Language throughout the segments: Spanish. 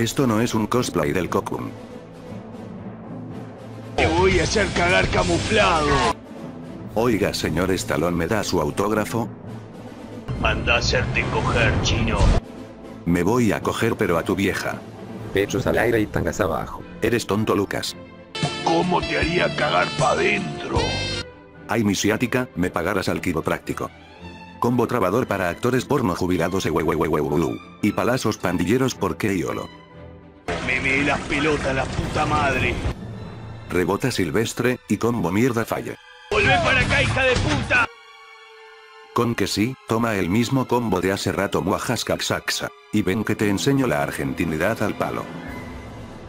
Esto no es un cosplay del Cocoon. Te voy a hacer cagar camuflado. Oiga, señor Estalón, ¿me da su autógrafo? Anda a hacerte coger, chino. Me voy a coger pero a tu vieja. Pechos al aire y tangas abajo. Eres tonto, Lucas. ¿Cómo te haría cagar pa' dentro? Ay, mi ciática, me pagarás al quiropráctico. Combo trabador para actores porno jubilados e. Y palazos pandilleros porque iolo. Me las pelotas, la puta madre. Rebota silvestre, y combo mierda falla. ¡Volvé para acá, hija de puta! Con que sí, toma el mismo combo de hace rato muajascaxaxa. Y ven que te enseño la argentinidad al palo.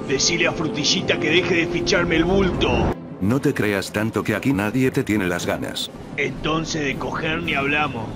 Decile a Frutillita que deje de ficharme el bulto. No te creas tanto que aquí nadie te tiene las ganas. Entonces de coger ni hablamos.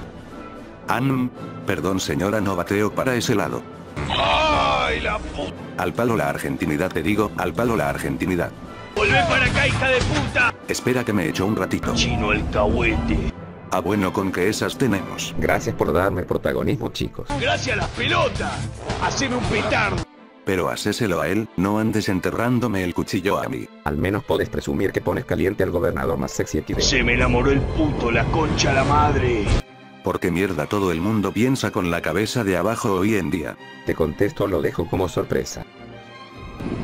Ann, perdón señora, no bateo para ese lado. ¡Ay, la puta! Al palo la argentinidad te digo, al palo la argentinidad. ¡Volvé para acá, hija de puta! Espera que me echo un ratito. Chino el cahuete. Ah bueno con que esas tenemos. Gracias por darme protagonismo, chicos. Gracias a las pelotas. Haceme un petardo. Pero hacéselo a él, no andes enterrándome el cuchillo a mí. Al menos podés presumir que pones caliente al gobernador más sexy aquí de... Se me enamoró el puto, la concha la madre. Porque mierda todo el mundo piensa con la cabeza de abajo hoy en día. Te contesto lo dejo como sorpresa.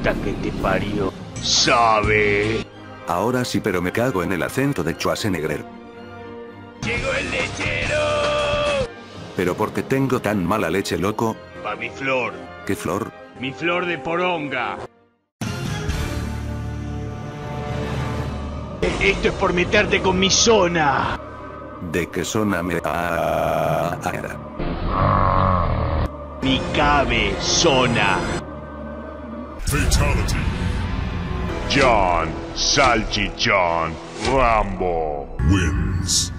Puta que te parió. Sabe. Ahora sí pero me cago en el acento de Schwarzenegger. Llegó el lechero. Pero porque tengo tan mala leche loco, Pa' mi flor. ¿qué flor? Mi flor de poronga. Esto es por meterte con mi zona. ¿De qué zona me... Ah, ah, Mi cabe zona. Fatality. John, Rambo. Wins.